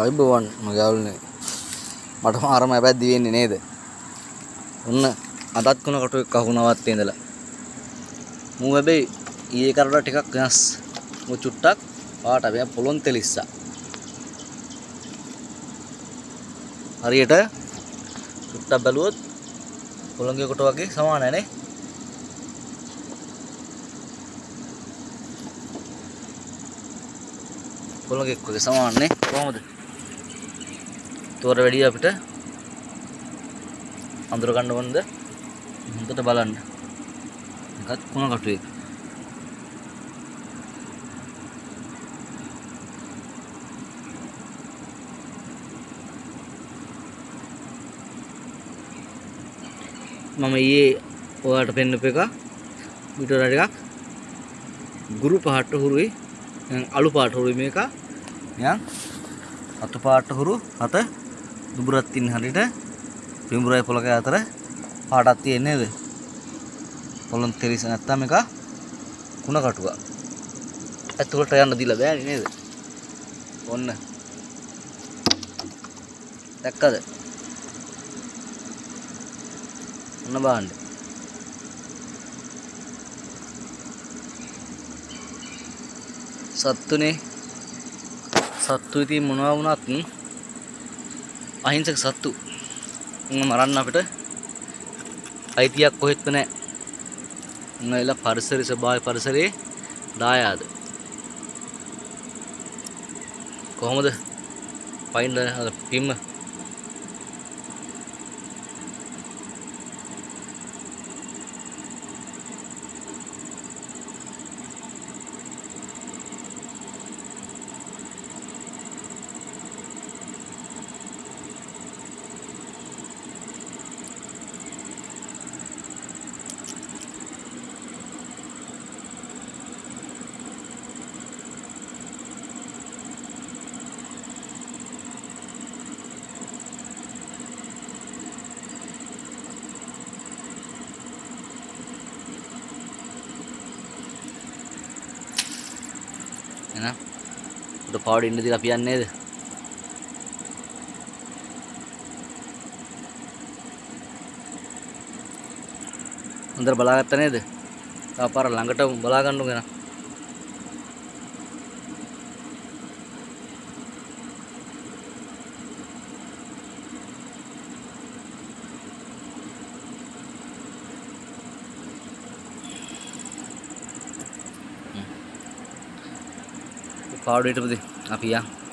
අයිබවන් මගවුල්නේ. මට මාරම ඇබැද්දි වෙන්නේ නේද? ඔන්න අදත් කුණ කටුවෙක් අහුනවත් ඉඳලා. මූ හැබැයි ඊයේ කරට ටිකක් වෙනස්. මූ චුට්ටක් පාට හැබැයි පොළොන් තෙලිස්සා. හරියට චුට්ටක් බැලුවොත් පොළොන්ගේ කොට වගේ සමානයි නේ. පොළොන්ගේ වගේ සමානනේ කොහොමද? තෝර වැඩි අපිට අඳුර ගන්න ඕනද? හොඳට බලන්න. එකත් කුණ කටුවෙක්. මම ඊයේ ඔයාලට පෙන්නපු එක වීඩියෝ ටිකක්. ගුරු පහට හුරුයි. දැන් අලු පාට හුරුයි මේක. නිකන් අතු පාට හුරු. අත දුබුරක් තින් හරියට පිඹුරයි පොලක අතර පාටක් තියෙන්නේ නේද? පොළොන් තෙරිස නැත්තම් එක කුණ කටුව ඇතුළට යන්න දීලා බෑනේ නේද? ඔන්න. දැක්කද? ඔන්න බලන්න. සත්තුනේ. සත්තු ඉතින් මොනවා වුණත් අහිංසක සත්තු. උන් මරන්න අපිට අයිතියක් කොහෙත්ම නැහැ උන් ඇවිල්ලා පරිසර ස්වභාවය පරිසරයේ දායාද? කොහොමද? පයින්ද අර පිම්ම එහෙනම් උඩ පාවඩ ඉන්න දීලා අපි යන්නේ නේද? හොඳට බලාගත්ත නේද? තා පාර ළඟට බලා ගන්න फॉरवर्ड आप यहाँ।